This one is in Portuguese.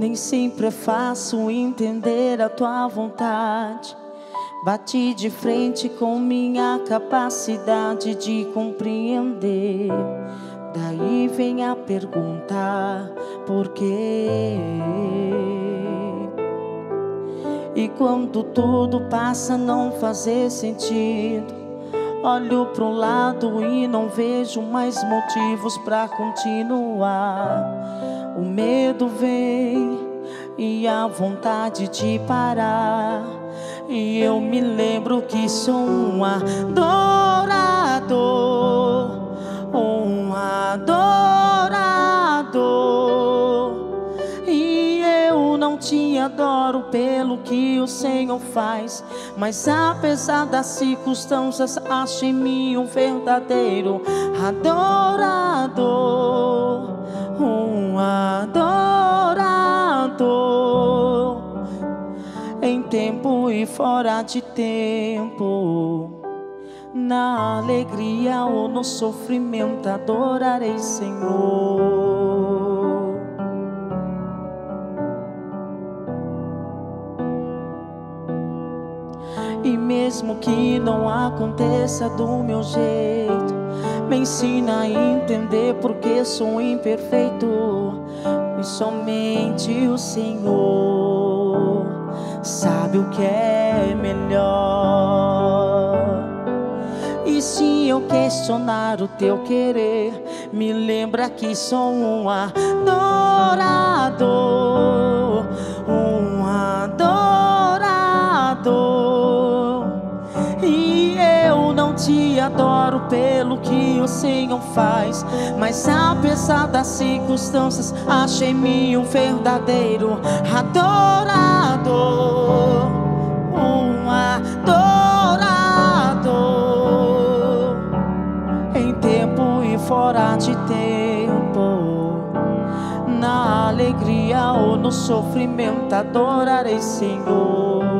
Nem sempre é fácil entender a tua vontade. Bati de frente com minha capacidade de compreender. Daí vem a pergunta: por quê? E quando tudo passa a não fazer sentido, olho um lado e não vejo mais motivos para continuar. O medo vem e a vontade de parar. E eu me lembro que sou um adorador, um adorador. Te adoro pelo que o Senhor faz, mas apesar das circunstâncias, acho em mim um verdadeiro adorador, um adorador em tempo e fora de tempo. Na alegria ou no sofrimento, adorarei, Senhor. E mesmo que não aconteça do meu jeito, me ensina a entender porque sou imperfeito e somente o Senhor sabe o que é melhor. E se eu questionar o teu querer, me lembra que sou um adorador, um te adoro pelo que o Senhor faz, mas apesar das circunstâncias, achei em mim um verdadeiro adorador, um adorador. Em tempo e fora de tempo, na alegria ou no sofrimento, adorarei, Senhor.